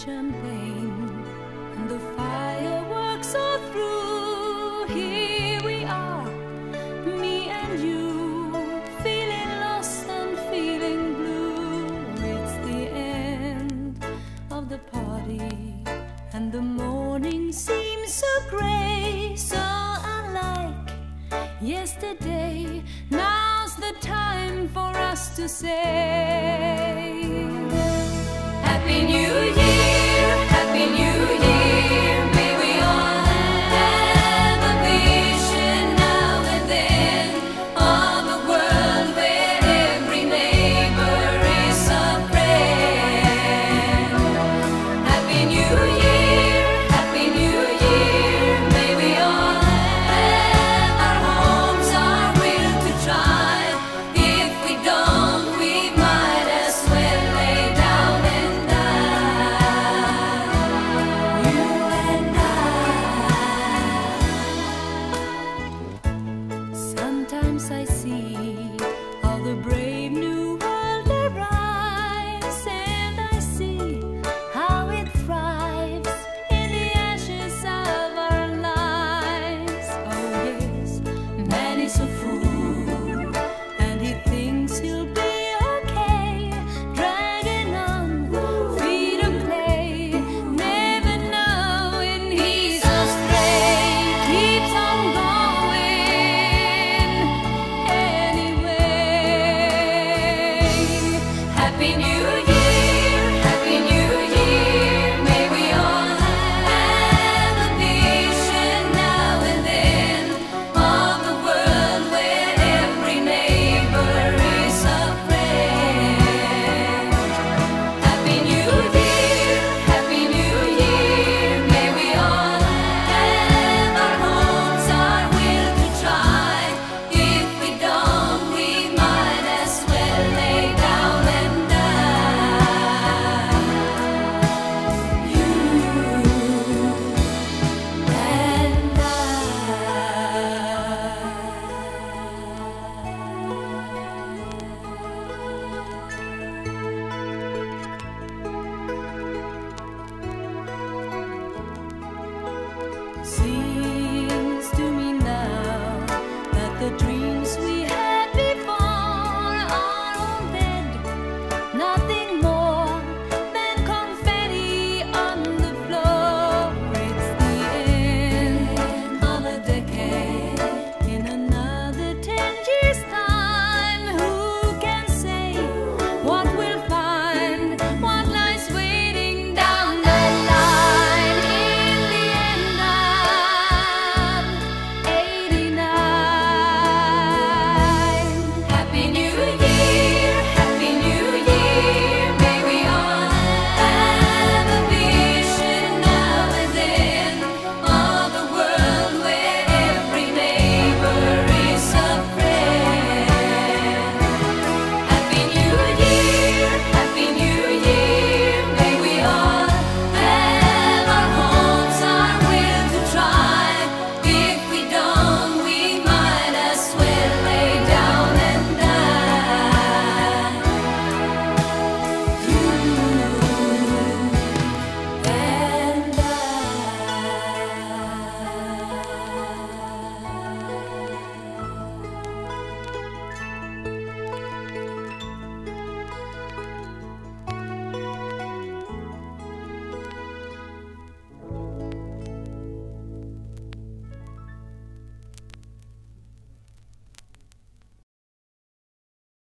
champagne. Morning seems so gray, so unlike yesterday. Now's the time for us to say Happy New. Seems to me now that the dream.